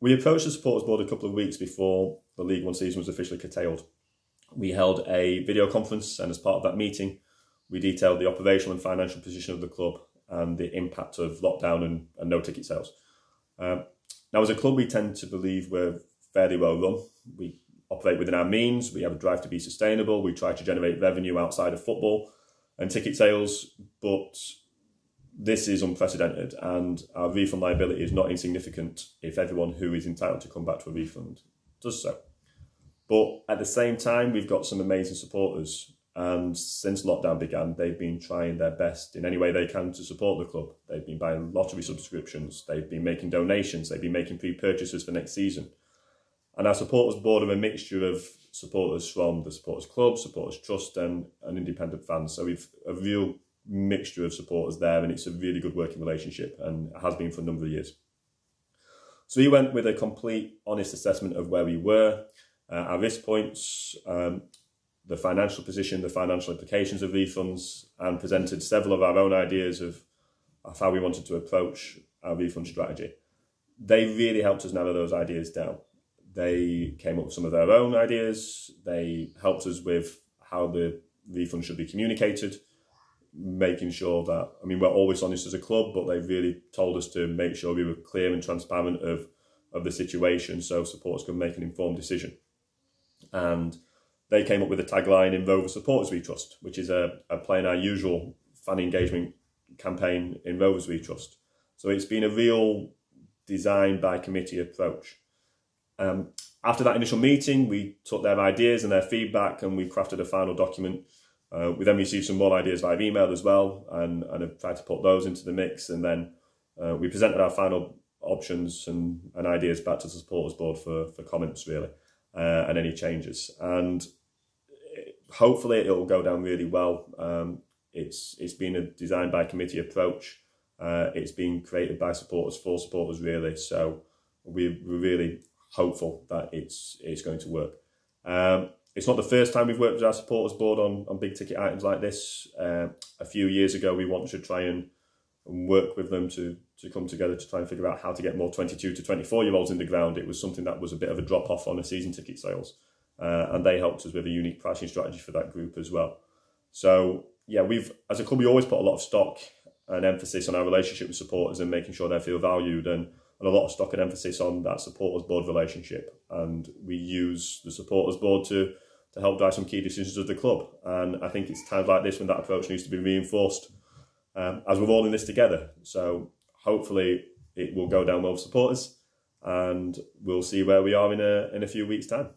we approached the supporters board a couple of weeks before the League One season was officially curtailed. We held a video conference, and as part of that meeting, we detailed the operational and financial position of the club and the impact of lockdown and, and no ticket sales. Um, now, as a club, we tend to believe we're fairly well run. We operate within our means, we have a drive to be sustainable, we try to generate revenue outside of football and ticket sales, but this is unprecedented and our refund liability is not insignificant if everyone who is entitled to come back to a refund does so. But at the same time, we've got some amazing supporters and since lockdown began, they've been trying their best in any way they can to support the club. They've been buying lottery subscriptions, they've been making donations, they've been making pre purchases for next season. And our supporters board are a mixture of supporters from the supporters club, supporters trust, and, and independent fans. So we've a real mixture of supporters there, and it's a really good working relationship, and has been for a number of years. So we went with a complete, honest assessment of where we were, uh, our risk points, um, the financial position, the financial implications of refunds, and presented several of our own ideas of, of how we wanted to approach our refund strategy. They really helped us narrow those ideas down. They came up with some of their own ideas. They helped us with how the refund should be communicated, making sure that, I mean, we're always honest as a club, but they really told us to make sure we were clear and transparent of, of the situation so supporters could make an informed decision. And they came up with a tagline in Rover Supporters We Trust, which is a, a play in our usual fan engagement campaign in Rovers We Trust. So it's been a real design by committee approach. Um, after that initial meeting, we took their ideas and their feedback and we crafted a final document. Uh, we then received some more ideas via email as well and, and have tried to put those into the mix. And then uh, we presented our final options and, and ideas back to the supporters board for, for comments really uh, and any changes. And hopefully it will go down really well. Um, it's it's been a design by committee approach. Uh, it's been created by supporters for supporters really. So we, we're really hopeful that it's it's going to work. Um, it's not the first time we've worked with our supporters board on, on big ticket items like this. Uh, a few years ago, we wanted to try and, and work with them to, to come together to try and figure out how to get more 22 to 24 year olds in the ground. It was something that was a bit of a drop off on the season ticket sales uh, and they helped us with a unique pricing strategy for that group as well. So yeah, we've as a club we always put a lot of stock and emphasis on our relationship with supporters and making sure they feel valued and, and a lot of stock and emphasis on that supporters board relationship. And we use the supporters board to to help drive some key decisions of the club. And I think it's times like this when that approach needs to be reinforced um, as we're all in this together. So hopefully it will go down well with supporters and we'll see where we are in a in a few weeks' time.